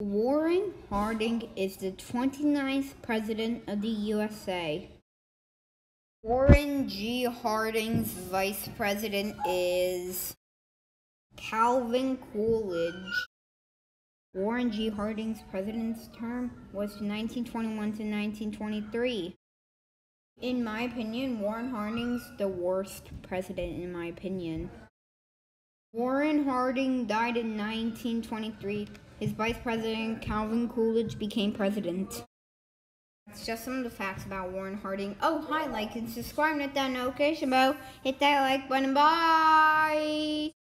Warren Harding is the 29th President of the USA. Warren G. Harding's Vice President is Calvin Coolidge. Warren G. Harding's president's term was 1921 to 1923. In my opinion, Warren Harding's the worst president, in my opinion. Warren Harding died in 1923 his vice president, Calvin Coolidge, became president. That's just some of the facts about Warren Harding. Oh, hi, like and subscribe, hit that notification bell, hit that like button, bye!